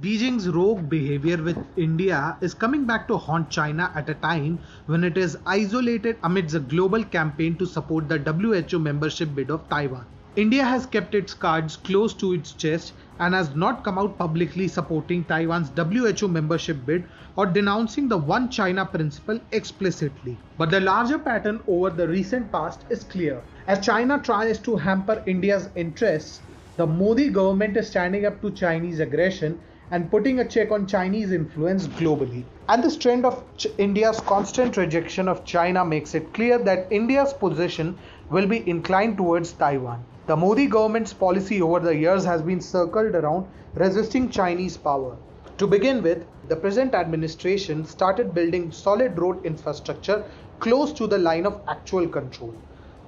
Beijing's rogue behavior with India is coming back to haunt China at a time when it is isolated amidst a global campaign to support the WHO membership bid of Taiwan. India has kept its cards close to its chest and has not come out publicly supporting Taiwan's WHO membership bid or denouncing the One China principle explicitly. But the larger pattern over the recent past is clear. As China tries to hamper India's interests, the Modi government is standing up to Chinese aggression and putting a check on Chinese influence globally. And this trend of Ch- India's constant rejection of China makes it clear that India's position will be inclined towards Taiwan. The Modi government's policy over the years has been circled around resisting Chinese power. To begin with, the present administration started building solid road infrastructure close to the line of actual control.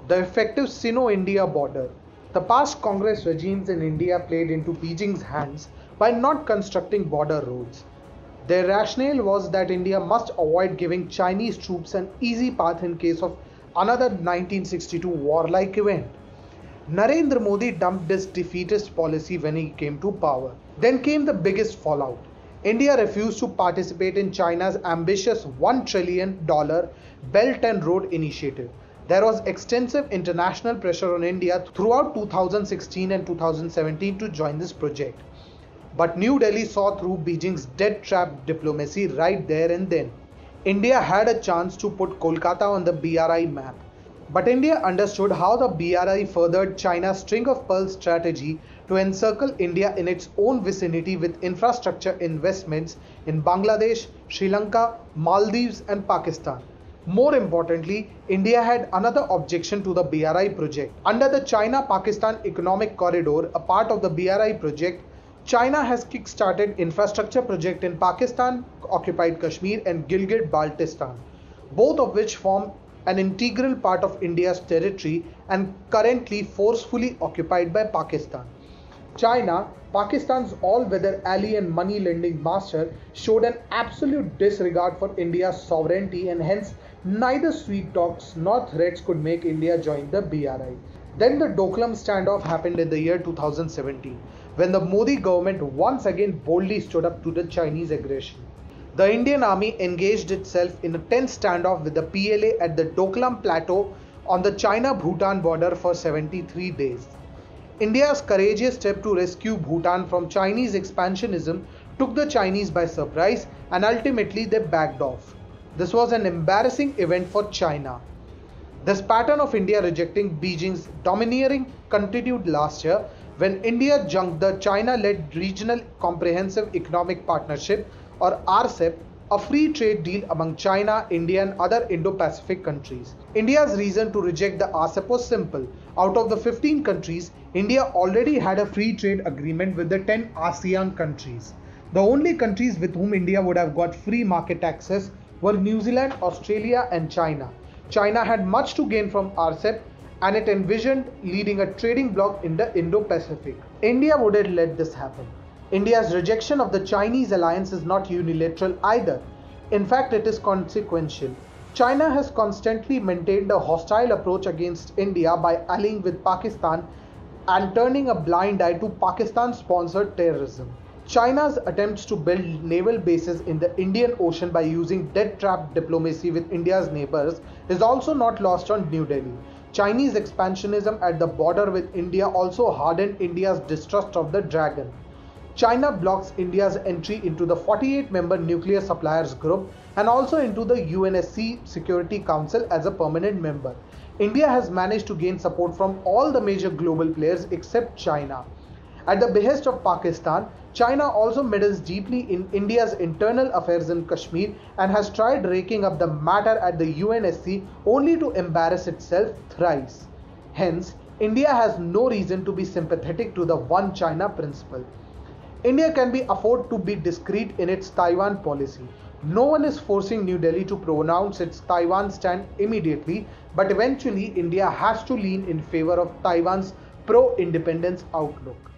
The effective Sino India border. The past Congress regimes in India played into Beijing's hands by not constructing border roads. Their rationale was that India must avoid giving Chinese troops an easy path in case of another 1962 warlike event. Narendra Modi dumped this defeatist policy when he came to power. Then came the biggest fallout. India refused to participate in China's ambitious $1 trillion Belt and Road Initiative. There was extensive international pressure on India throughout 2016 and 2017 to join this project. But New Delhi saw through Beijing's debt trap diplomacy right there and then. India had a chance to put Kolkata on the BRI map. But India understood how the BRI furthered China's string of pearls strategy to encircle India in its own vicinity with infrastructure investments in Bangladesh, Sri Lanka, Maldives, and Pakistan. More importantly, India had another objection to the BRI project. Under the China Pakistan Economic Corridor, a part of the BRI project, China has kick-started infrastructure project in Pakistan occupied Kashmir and Gilgit Baltistan, both of which form an integral part of India's territory and currently forcefully occupied by Pakistan. China, Pakistan's all weather ally and money lending master, showed an absolute disregard for India's sovereignty and hence neither sweet talks nor threats could make India join the BRI. Then the Doklam standoff happened in the year 2017 when the Modi government once again boldly stood up to the Chinese aggression. The Indian army engaged itself in a tense standoff with the PLA at the Doklam Plateau on the China Bhutan border for 73 days. India's courageous step to rescue Bhutan from Chinese expansionism took the Chinese by surprise and ultimately they backed off. This was an embarrassing event for China. This pattern of India rejecting Beijing's domineering continued last year when India junked the China led Regional Comprehensive Economic Partnership or RCEP, a free trade deal among China, India, and other Indo Pacific countries. India's reason to reject the RCEP was simple. Out of the 15 countries, India already had a free trade agreement with the 10 ASEAN countries. The only countries with whom India would have got free market access were New Zealand, Australia, and China. China had much to gain from RCEP and it envisioned leading a trading bloc in the Indo Pacific. India wouldn't let this happen. India's rejection of the Chinese alliance is not unilateral either. In fact, it is consequential. China has constantly maintained a hostile approach against India by allying with Pakistan and turning a blind eye to Pakistan sponsored terrorism. China's attempts to build naval bases in the Indian Ocean by using debt trap diplomacy with India's neighbors is also not lost on New Delhi. Chinese expansionism at the border with India also hardened India's distrust of the dragon. China blocks India's entry into the 48 member nuclear suppliers group and also into the UNSC Security Council as a permanent member. India has managed to gain support from all the major global players except China. At the behest of Pakistan, China also meddles deeply in India's internal affairs in Kashmir and has tried raking up the matter at the UNSC only to embarrass itself thrice. Hence, India has no reason to be sympathetic to the One China principle. India can be afford to be discreet in its Taiwan policy. No one is forcing New Delhi to pronounce its Taiwan stand immediately, but eventually India has to lean in favor of Taiwan's pro independence outlook.